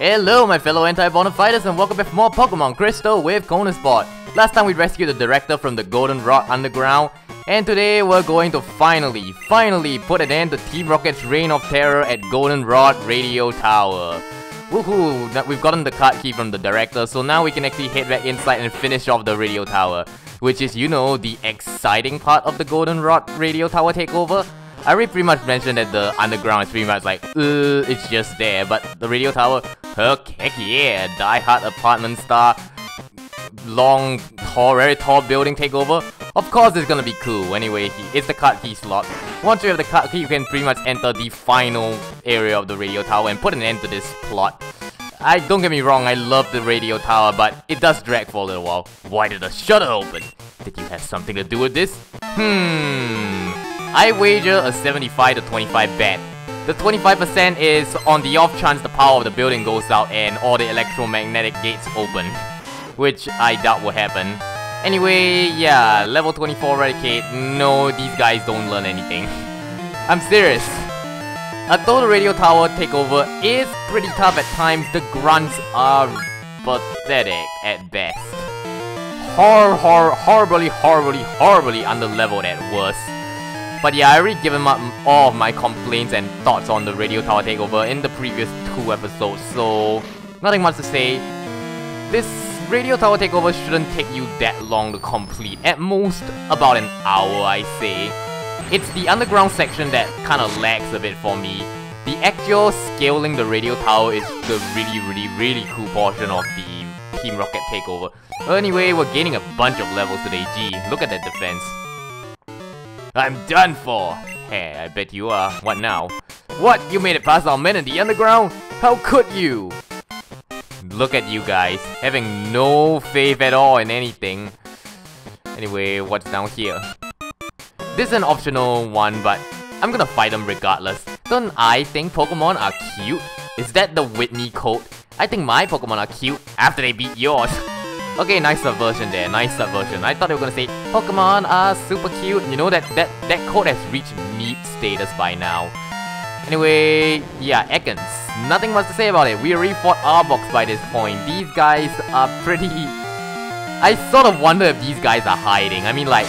Hello my fellow anti-Boredom fighters and welcome back for more Pokemon Crystal with Konisbored. Last time we rescued the director from the Golden Goldenrod Underground and today we're going to finally, finally put an end to Team Rocket's reign of terror at Golden Goldenrod Radio Tower. Woohoo, we've gotten the card key from the director so now we can actually head back inside and finish off the radio tower. Which is, you know, the exciting part of the Golden Goldenrod Radio Tower takeover. I already pretty much mentioned that the underground is pretty much like, uh, it's just there, but the radio tower, heck, heck yeah, die-hard apartment star, long, tall, very tall building takeover. Of course it's gonna be cool, anyway, it's the card key slot. Once you have the card key, you can pretty much enter the final area of the radio tower and put an end to this plot. I don't get me wrong, I love the radio tower, but it does drag for a little while. Why did the shutter open? Did you have something to do with this? Hmm... I wager a 75 to 25 bet. The 25% is on the off chance the power of the building goes out and all the electromagnetic gates open. Which I doubt will happen. Anyway, yeah, level 24 Raticate, no, these guys don't learn anything. I'm serious. Although the radio tower takeover is pretty tough at times, the grunts are pathetic at best. Hor hor horribly horribly horribly underleveled at worst. But yeah, I already given up all of my complaints and thoughts on the Radio Tower takeover in the previous two episodes, so nothing much to say. This Radio Tower takeover shouldn't take you that long to complete, at most about an hour I say. It's the underground section that kinda lags a bit for me. The actual scaling the radio tower is the really really really cool portion of the Team Rocket takeover. Anyway, we're gaining a bunch of levels today, gee, look at that defense. I'm done for! Hey, I bet you are. What now? What? You made it past our men in the underground? How could you? Look at you guys, having no faith at all in anything. Anyway, what's down here? This is an optional one, but I'm gonna fight them regardless. Don't I think Pokemon are cute? Is that the Whitney quote? I think my Pokemon are cute after they beat yours. Okay, nice subversion there, nice subversion. I thought they were gonna say, Pokemon are super cute. You know that that, that code has reached meat status by now. Anyway, yeah, Ekans. Nothing much to say about it. We already fought Arbok by this point. These guys are pretty... I sort of wonder if these guys are hiding. I mean, like,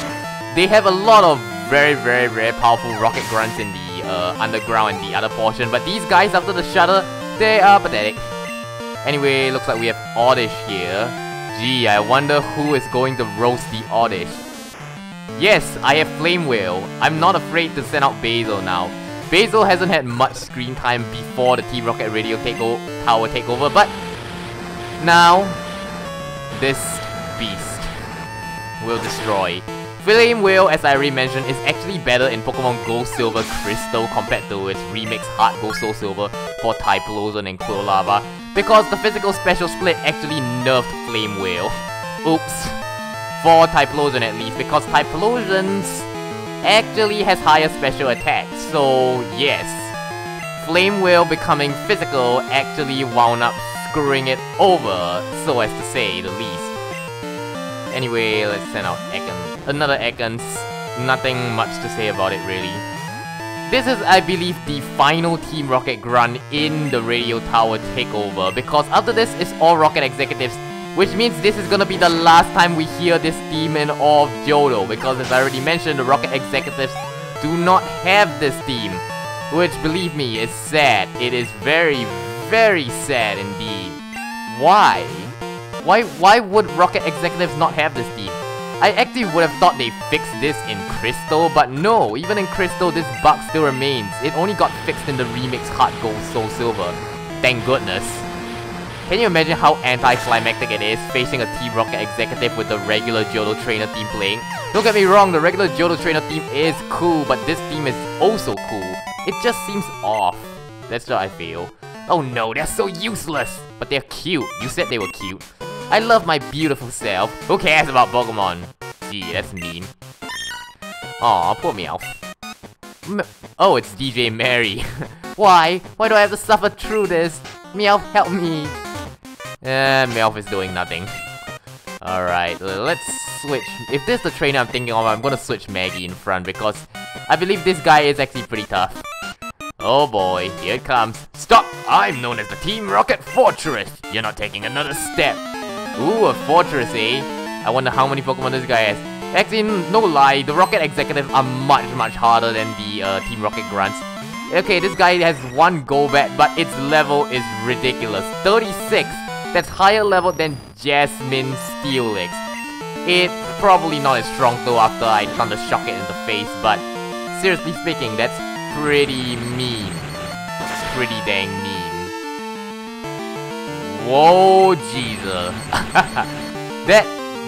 they have a lot of very, very, very powerful rocket grunts in the uh, underground and the other portion, but these guys after the shutter, they are pathetic. Anyway, looks like we have Oddish here. Gee, I wonder who is going to roast the Oddish. Yes, I have Flame Wheel. I'm not afraid to send out Basil now. Basil hasn't had much screen time before the Team Rocket Radio Tower takeover, but now this beast will destroy. Flame Wheel, as I already mentioned, is actually better in Pokemon Gold Silver Crystal compared to its remix Heart Gold Soul Silver for Typhlosion and Quilava because the physical special split actually nerfed Flame Wheel. Oops. For Typhlosion at least, because Typhlosion's actually has higher special attacks, so yes. Flame Wheel becoming physical actually wound up screwing it over, so as to say the least. Anyway, let's send out Ekans. Another Ekans. Nothing much to say about it really. This is, I believe, the final Team Rocket grunt in the Radio Tower takeover, because after this is all Rocket executives, which means this is gonna be the last time we hear this theme in all of Johto, because as I already mentioned, the Rocket executives do not have this theme, which, believe me, is sad. It is very, very sad indeed. Why? Why, why would Rocket executives not have this theme? I actually would have thought they fixed this in Crystal, but no, even in Crystal this bug still remains. It only got fixed in the remix Heart Gold Soul Silver. Thank goodness. Can you imagine how anticlimactic it is facing a Team Rocket executive with the regular Johto trainer team playing? Don't get me wrong, the regular Johto trainer team is cool, but this team is also cool. It just seems off. That's what I feel. Oh no, they're so useless! But they're cute. You said they were cute. I love my beautiful self. Who cares about Pokemon? Gee, that's mean. Aw, poor Meowth. M oh, it's DJ Mary. Why? Why do I have to suffer through this? Meowth, help me. Eh, Meowth is doing nothing. Alright, let's switch. If this is the trainer I'm thinking of, I'm gonna switch Maggie in front because I believe this guy is actually pretty tough. Oh boy, here it comes. Stop! I'm known as the Team Rocket Fortress. You're not taking another step. Ooh, a fortress, eh? I wonder how many Pokemon this guy has. Actually, no lie, the Rocket Executives are much, much harder than the uh, Team Rocket Grunts. Okay, this guy has one Golbat, but its level is ridiculous. 36! That's higher level than Jasmine Steelix. It's probably not as strong though after I Thunder Shock it in the face, but seriously speaking, that's pretty mean. Pretty dang mean. Whoa, Jesus. that,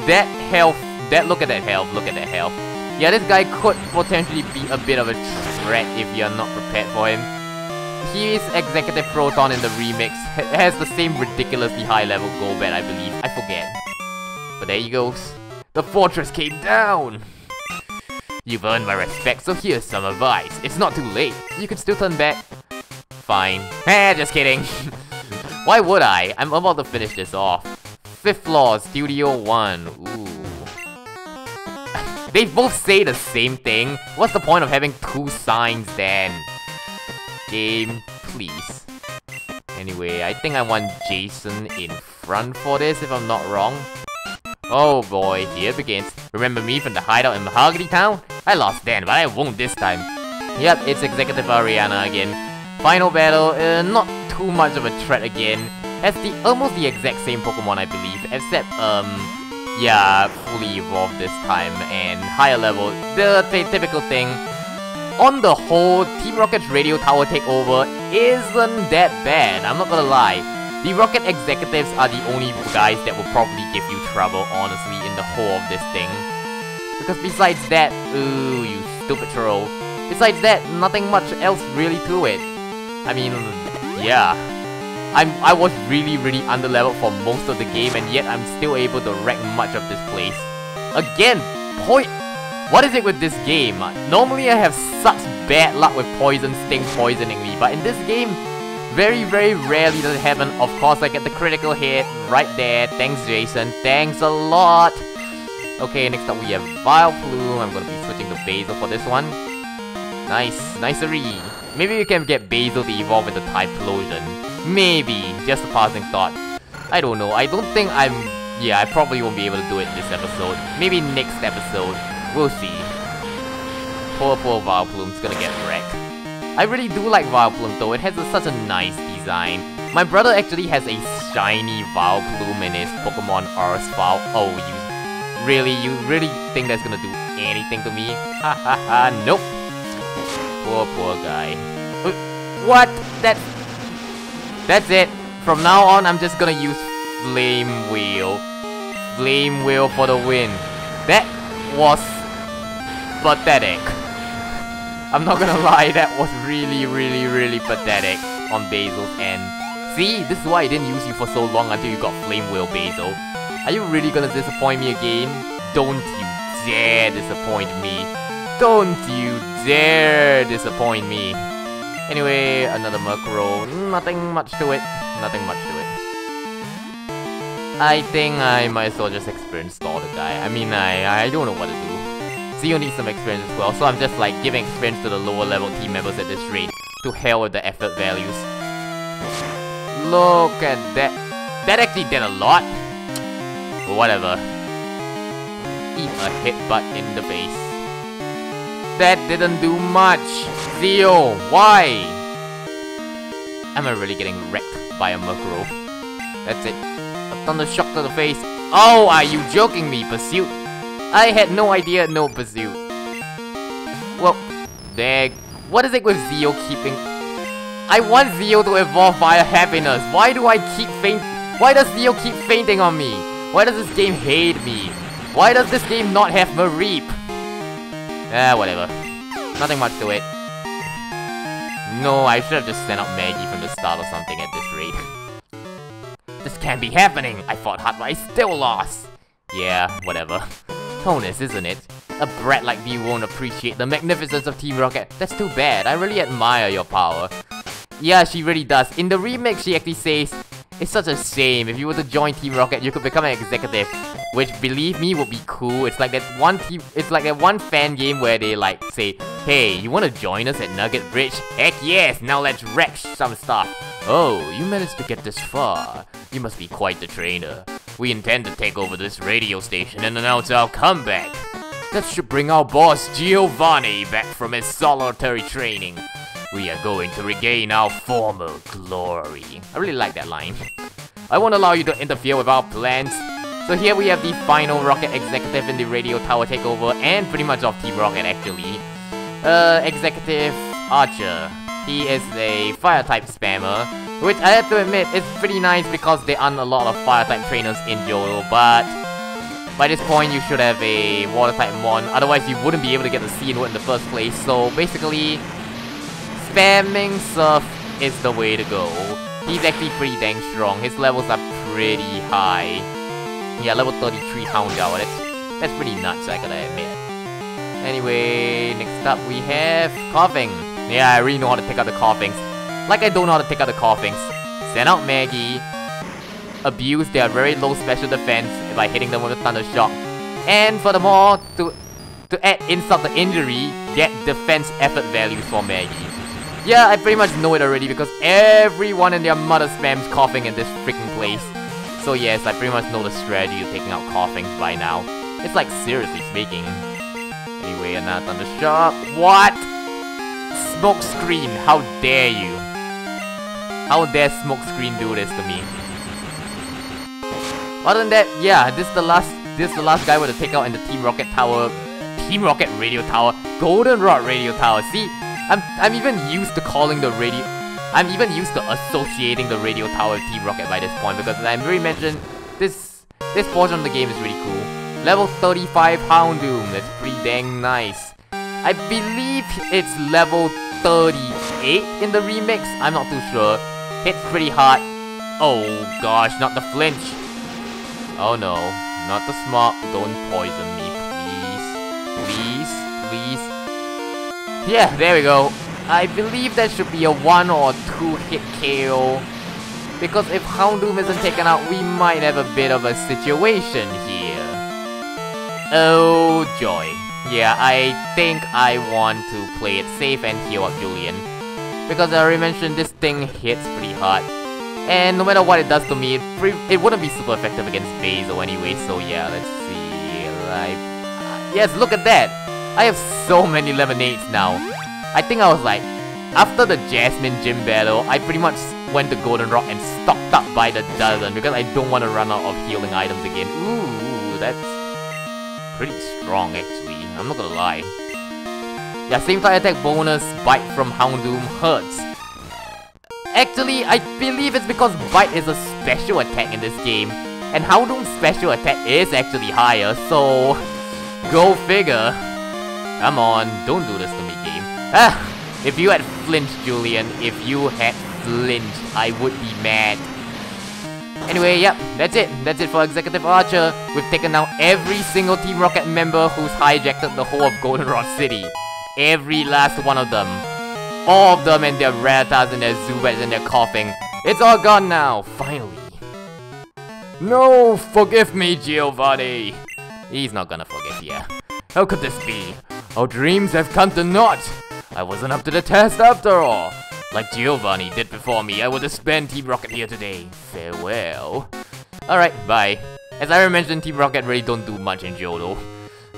that health, that, look at that health, look at that health. Yeah, this guy could potentially be a bit of a threat if you're not prepared for him. He is Executive Proton in the remix has the same ridiculously high level Golbat, I believe. I forget. But there he goes. The fortress came down! You've earned my respect, so here's some advice. It's not too late. You can still turn back. Fine. Eh, just kidding. Why would I? I'm about to finish this off. Fifth floor, Studio 1. Ooh. they both say the same thing. What's the point of having two signs then? Game, please. Anyway, I think I want Jason in front for this if I'm not wrong. Oh boy, here begins. Remember me from the hideout in Mahogany Town? I lost then, but I won't this time. Yep, it's Executive Ariana again. Final battle, uh, not too much of a threat again. Has the almost the exact same Pokemon, I believe, except, um, yeah, fully evolved this time, and higher level, the typical thing. On the whole, Team Rocket's radio tower takeover isn't that bad, I'm not gonna lie. The Rocket executives are the only guys that will probably give you trouble, honestly, in the whole of this thing. Because besides that, ooh, you stupid troll. Besides that, nothing much else really to it. I mean, yeah. I'm, I was really, really underleveled for most of the game, and yet I'm still able to wreck much of this place. Again, point... What is it with this game? Normally I have such bad luck with poison sting poisoning me, but in this game, very, very rarely does it happen. Of course, I get the critical hit right there. Thanks, Jason. Thanks a lot. Okay, next up we have Vile Vileplume. I'm gonna be switching to Basil for this one. Nice, nicery. Maybe we can get Basil to evolve into Typhlosion. Maybe, just a passing thought. I don't know, I don't think I'm... Yeah, I probably won't be able to do it this episode. Maybe next episode. We'll see. Poor, poor Vileplume's gonna get wrecked. I really do like Vileplume though, it has a, such a nice design. My brother actually has a shiny Vileplume in his Pokemon Arceus Oh, you really, you really think that's gonna do anything to me? Ha ha ha, nope. Poor, poor guy. What? That... That's it. From now on, I'm just gonna use Flame Wheel. Flame Wheel for the win. That was pathetic. I'm not gonna lie, that was really, really, really pathetic on Basil's end. See, this is why I didn't use you for so long until you got Flame Wheel Basil. Are you really gonna disappoint me again? Don't you dare disappoint me. Don't you dare disappoint me. Anyway, another Murkrow. Nothing much to it. Nothing much to it. I think I might as well just experience Stall the guy. I mean, I, I don't know what to do. Zeo needs some experience as well, so I'm just like giving experience to the lower level team members at this rate. To hell with the effort values. Look at that. That actually did a lot. Whatever. Eat a headbutt in the face. That didn't do much. Zeo, why? Am I really getting wrecked by a Murkrow? That's it. A thunder shock to the face. Oh, are you joking me? Pursuit I had no idea no pursuit. Well, dang. What is it with Zeo keeping... I want Zeo to evolve via happiness. Why do I keep faint... Why does Zeo keep fainting on me? Why does this game hate me? Why does this game not have Mareep? Ah, whatever. Nothing much to it. No, I should have just sent out Maggie from the start or something at this rate. This can't be happening! I fought hard but I still lost! Yeah, whatever. Tonus, isn't it? A brat like you won't appreciate the magnificence of Team Rocket. That's too bad. I really admire your power. Yeah, she really does. In the remix, she actually says, It's such a shame. If you were to join Team Rocket, you could become an executive. Which, believe me, would be cool. It's like that one team, it's like that one fan game where they like say, Hey, you wanna join us at Nugget Bridge? Heck yes, now let's wreck some stuff. Oh, you managed to get this far. You must be quite the trainer. We intend to take over this radio station and announce our comeback. That should bring our boss Giovanni back from his solitary training. We are going to regain our former glory. I really like that line. I won't allow you to interfere with our plans. So here we have the final Rocket Executive in the Radio Tower takeover and pretty much of Team Rocket actually. Uh, Executive Archer. He is a fire type spammer, which I have to admit is pretty nice because there aren't a lot of fire type trainers in Johto, but by this point you should have a water type mon, otherwise you wouldn't be able to get the scene in the first place, so basically spamming Surf is the way to go. He's actually pretty dang strong, his levels are pretty high. Yeah, level 33 Houndour, that's, that's pretty nuts I gotta admit. Anyway, next up we have Koffing. Yeah, I really know how to take out the Koffings. Like I don't know how to take out the Koffings. Send out Maggie. Abuse their very low special defense by hitting them with a Thunder Shock. And furthermore, to to add insult to injury, get defense effort values for Maggie. Yeah, I pretty much know it already because everyone and their mother spams Koffing in this freaking place. So yes, I pretty much know the strategy of taking out Koffing by now. It's like seriously speaking. Anyway, another Thunder Shock. What? Smoke screen, how dare you? How dare smoke screen do this to me? Other than that, yeah, this is the last this is the last guy with a take out in the Team Rocket Tower Team Rocket Radio Tower, Goldenrod Radio Tower. See, I'm I'm even used to calling the radio I'm even used to associating the radio tower with Team Rocket by this point because as I already mentioned, this this portion of the game is really cool. Level 35 Houndoom, that's pretty dang nice. I believe it's level 38 in the remix, I'm not too sure. Hits pretty hard. Oh gosh, not the flinch. Oh no, not the smart. Don't poison me, please. Please, please. Yeah, there we go. I believe that should be a one or two hit KO. Because if Houndoom isn't taken out, we might have a bit of a situation here. Oh joy. Yeah, I think I want to play it safe and heal up Julian. Because I already mentioned this thing hits pretty hard. And no matter what it does to me, it, it wouldn't be super effective against Basil anyway, so yeah, let's see. Like, uh, yes, look at that! I have so many lemonades now. I think I was like, after the Jasmine gym battle, I pretty much went to Goldenrod and stocked up by the dozen because I don't want to run out of healing items again. Ooh, that's pretty strong actually, I'm not gonna lie. Yeah, same fire attack bonus, Bite from Houndoom hurts. Actually, I believe it's because Bite is a special attack in this game, and Houndoom's special attack is actually higher, so... Go figure. Come on, don't do this to me, game. Ah, if you had flinched, Julian, if you had flinched, I would be mad. Anyway, yep, that's it. That's it for Executive Archer. We've taken out every single Team Rocket member who's hijacked the whole of Goldenrod City. Every last one of them. All of them and their Rattatas and their Zubats and their Koffing. It's all gone now, finally. No, forgive me, Giovanni. He's not gonna forgive you. How could this be? Our dreams have come to naught. I wasn't up to the test after all. Like Giovanni did before me, I will disband Team Rocket here today. Farewell. Alright, bye. As I mentioned, Team Rocket really don't do much in Johto.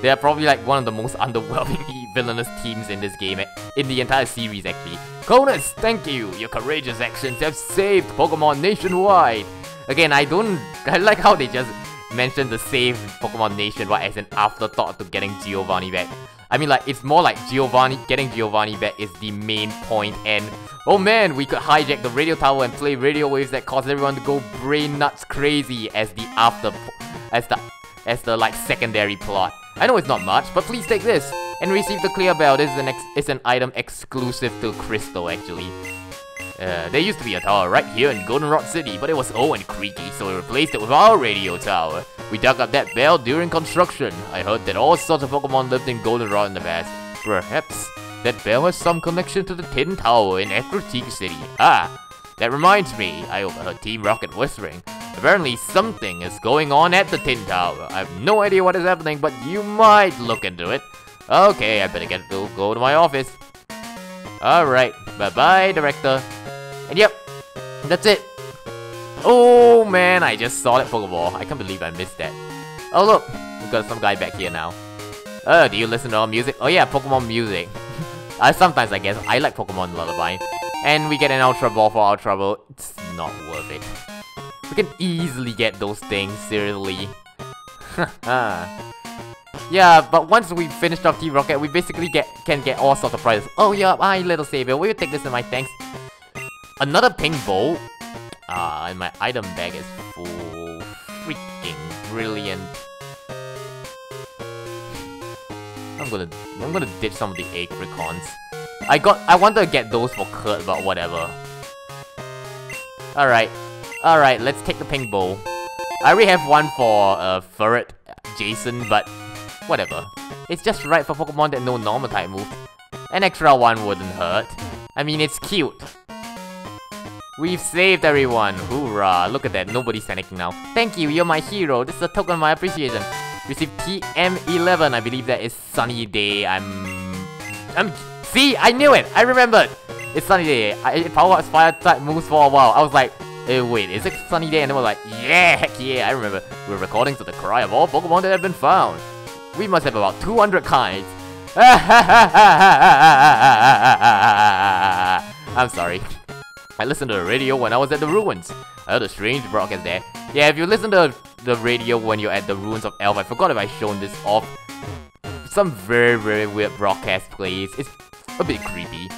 They are probably like one of the most underwhelming villainous teams in this game, eh, in the entire series actually. Konis, thank you! Your courageous actions have saved Pokemon nationwide! Again, I don't... I like how they just mentioned the save Pokemon nationwide as an afterthought to getting Giovanni back. I mean like, it's more like Giovanni, getting Giovanni back is the main point and oh man, we could hijack the radio tower and play radio waves that cause everyone to go brain nuts crazy as the after, as the, as the like secondary plot. I know it's not much, but please take this and receive the clear bell. This is an, it's an item exclusive to Crystal actually. Uh, there used to be a tower right here in Goldenrod City, but it was old and creaky, so we replaced it with our radio tower. We dug up that bell during construction. I heard that all sorts of Pokemon lived in Goldenrod in the past. Perhaps that bell has some connection to the Tin Tower in Ecruteak City. Ah, that reminds me, I overheard Team Rocket whispering. Apparently something is going on at the Tin Tower. I have no idea what is happening, but you might look into it. Okay, I better get to go to my office. Alright, bye-bye, director. And yep, that's it. Oh man, I just saw that Pokeball. I can't believe I missed that. Oh look, we've got some guy back here now. Uh, do you listen to our music? Oh yeah, Pokemon music. uh, sometimes I guess. I like Pokemon Lullaby. And we get an Ultra Ball for our trouble. It's not worth it. We can easily get those things, seriously. yeah, but once we finish off Team Rocket, we basically get can get all sorts of prizes. Oh yeah, hi little savior, will you take this in my thanks? Another Pink Bow? Ah, uh, and my item bag is full. Freaking brilliant. I'm gonna I'm gonna ditch some of the apricorns. I got I wanted to get those for Kurt, but whatever. Alright. Alright, let's take the Pink Bow. I already have one for uh Furret Jason, but whatever. It's just right for Pokemon that know normal type moves. An extra one wouldn't hurt. I mean, it's cute. We've saved everyone! Hoorah! Look at that, nobody's panicking now. Thank you, you're my hero. This is a token of my appreciation. Receive TM11. I believe that is Sunny Day. I'm... I'm... See? I knew it! I remembered! It's Sunny Day. I, Power Ups Fire type moves for a while. I was like, eh, wait, is it Sunny Day? And then we're like, yeah, heck yeah, I remember. We're recording to the cry of all Pokemon that have been found. We must have about 200 kinds. I'm sorry. I listened to the radio when I was at the ruins. I heard a strange broadcast there. Yeah, if you listen to the radio when you're at the ruins of Alph, I forgot if I shown this off. Some very, very weird broadcast plays. It's a bit creepy.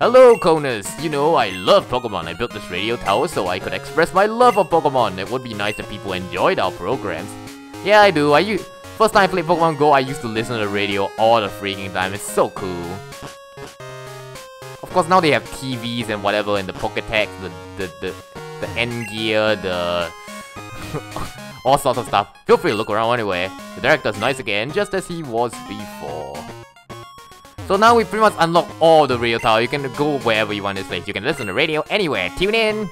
Hello, Konis! You know, I love Pokemon. I built this radio tower so I could express my love of Pokemon. It would be nice if people enjoyed our programs. Yeah, I do. I use First time I played Pokemon Gold, I used to listen to the radio all the freaking time. It's so cool. Of course, now they have TVs and whatever in the Pokedex, the the the the N gear, the all sorts of stuff. Feel free to look around anyway. The director's nice again, just as he was before. So now we pretty much unlock all the radio tower. You can go wherever you want this place. You can listen to the radio anywhere. Tune in.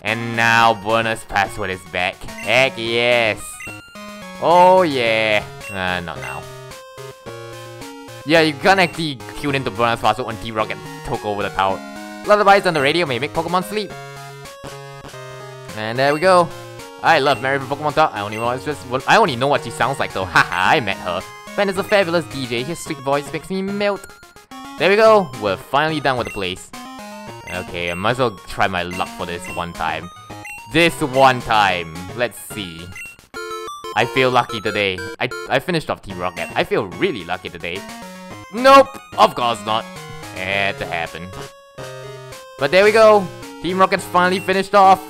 And now bonus password is back. Heck yes. Oh yeah. Uh, not now. Yeah, you can't actually tune into bonus password when T-Rocket took over the tower. Lullabies on the radio may make Pokemon sleep. And there we go. I love Mary from Pokemon Talk. I only know just I only know what she sounds like though. Haha, I met her. Ben is a fabulous DJ. His sweet voice makes me melt. There we go. We're finally done with the place. Okay, I might as well try my luck for this one time. This one time. Let's see. I feel lucky today. I, I finished off Team Rocket. I feel really lucky today. Nope, of course not. Had to happen. But there we go. Team Rocket's finally finished off.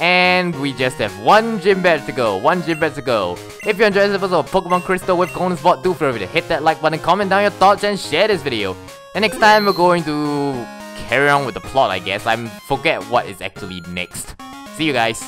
And we just have one gym badge to go. One gym badge to go. If you enjoyed this episode of Pokemon Crystal with Konisbored, do feel free to hit that like button, comment down your thoughts, and share this video. And next time we're going to carry on with the plot, I guess. I forget what is actually next. See you guys.